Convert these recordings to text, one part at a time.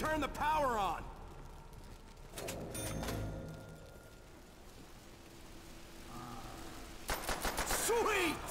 turn the power on! Sweet!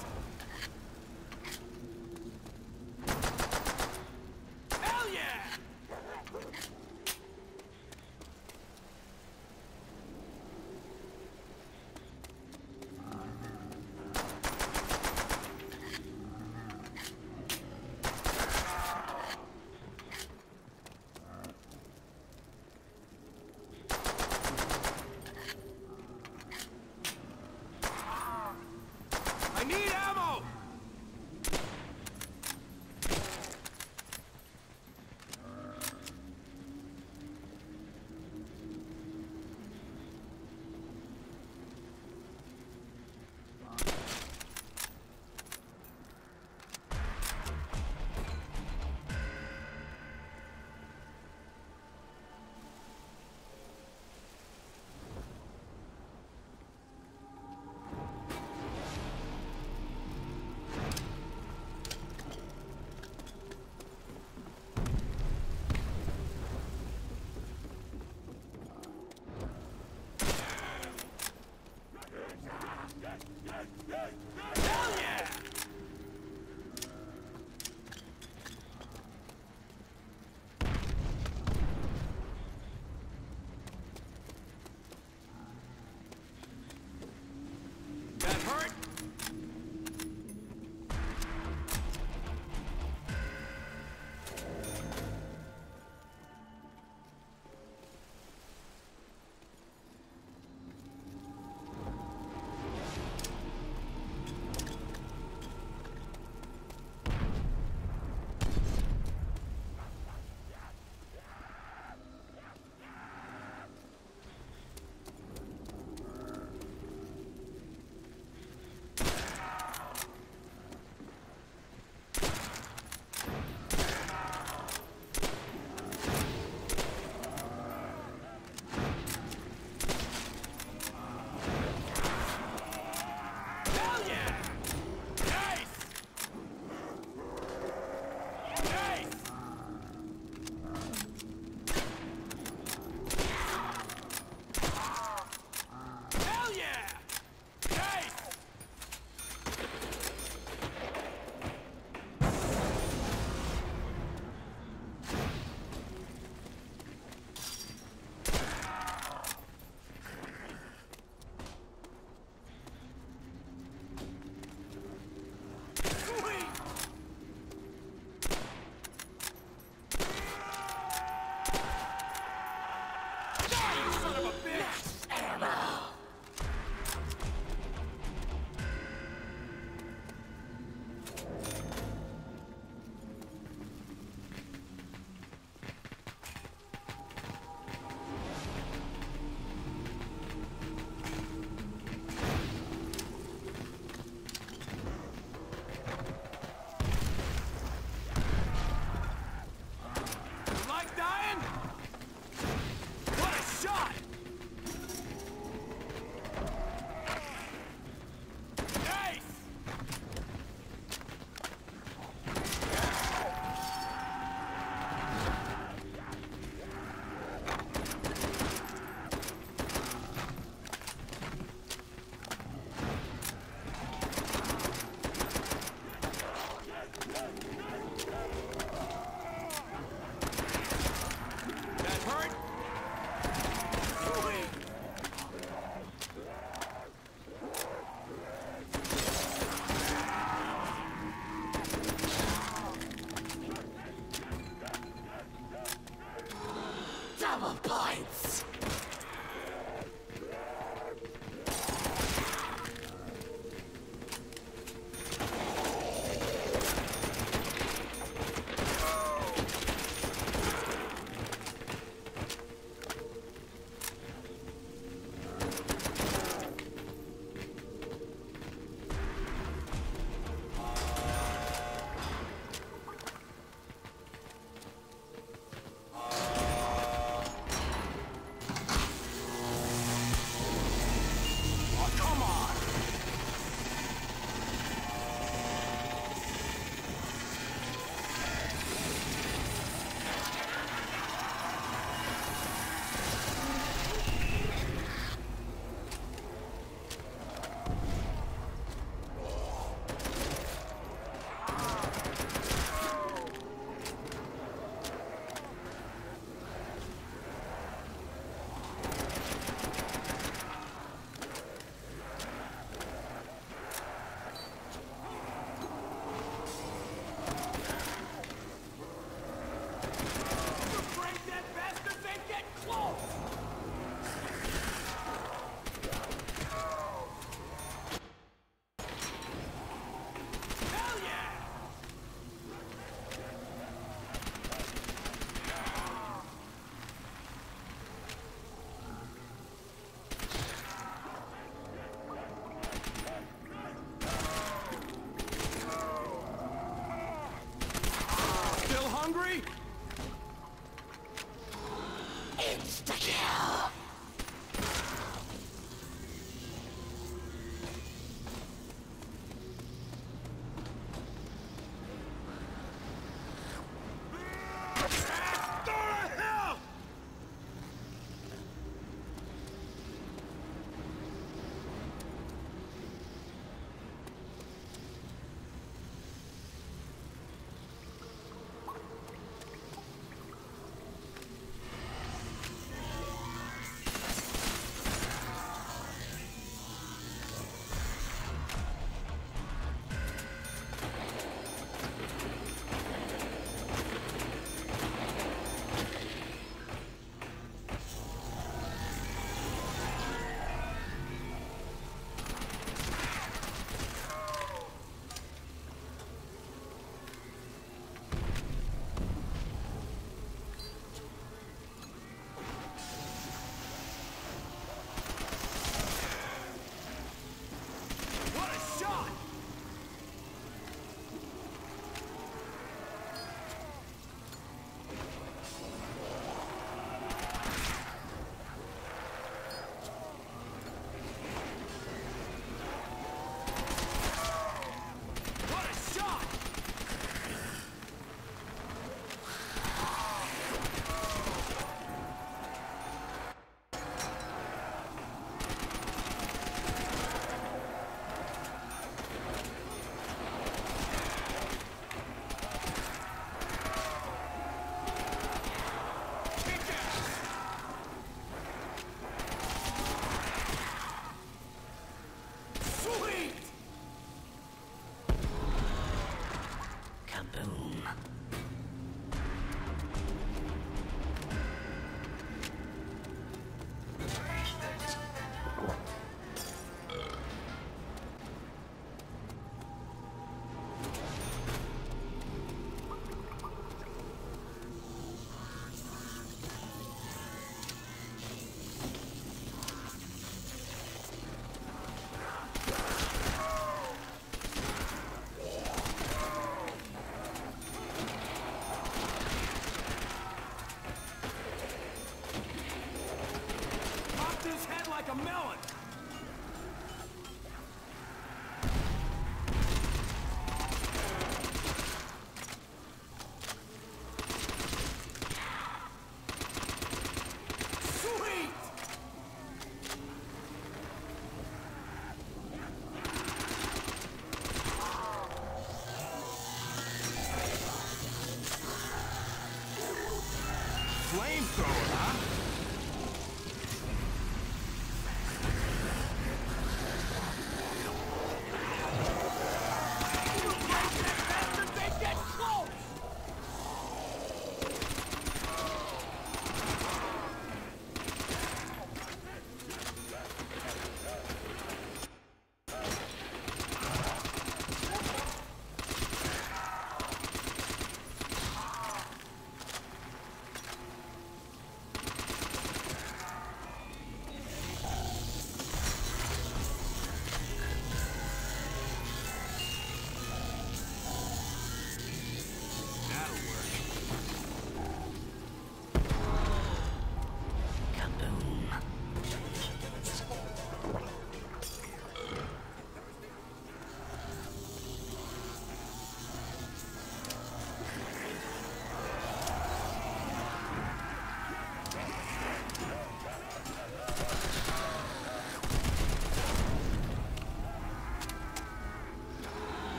A melon!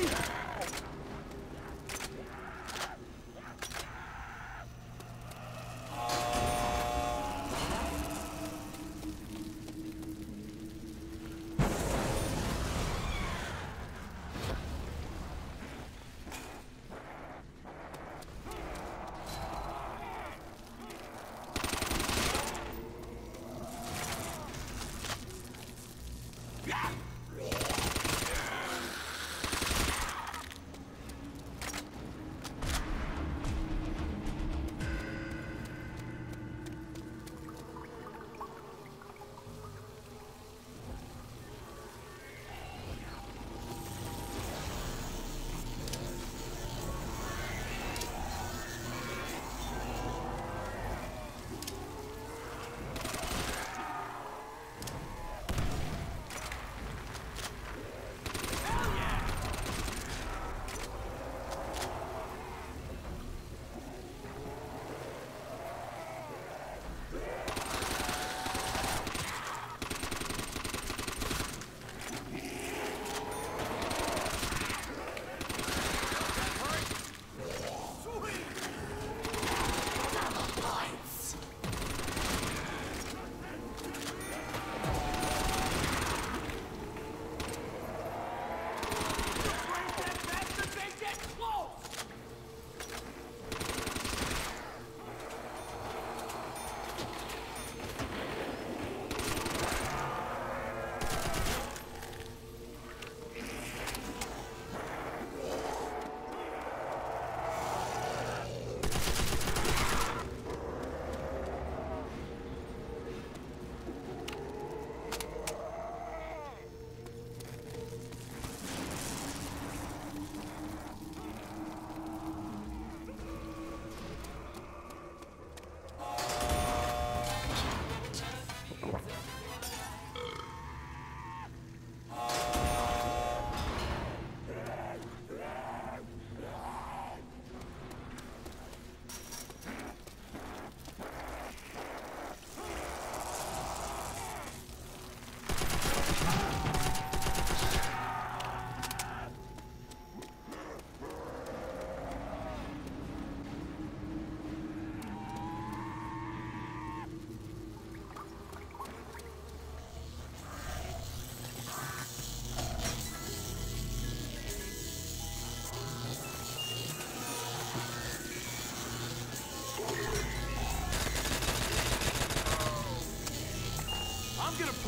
Me?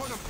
Put him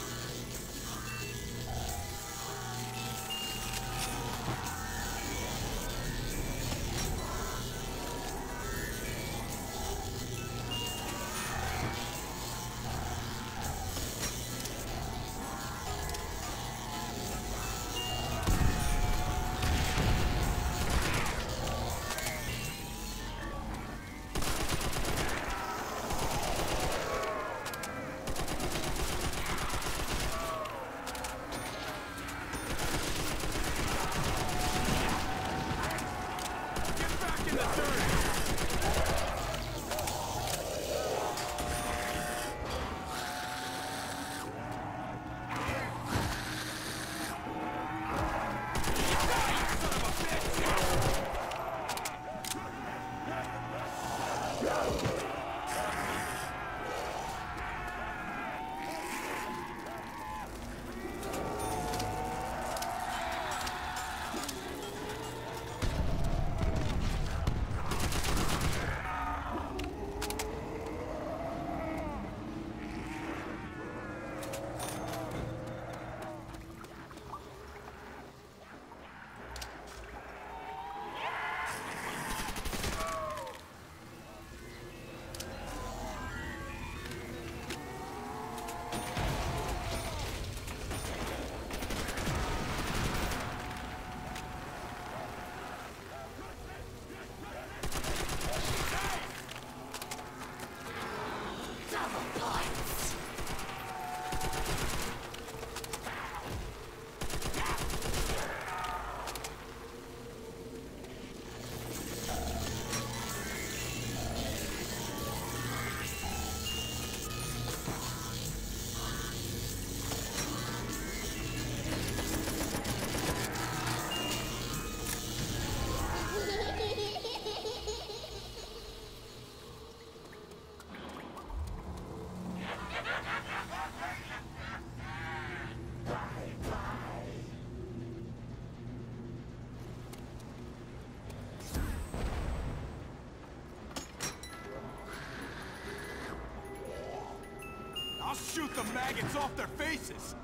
shoot the maggots off their faces!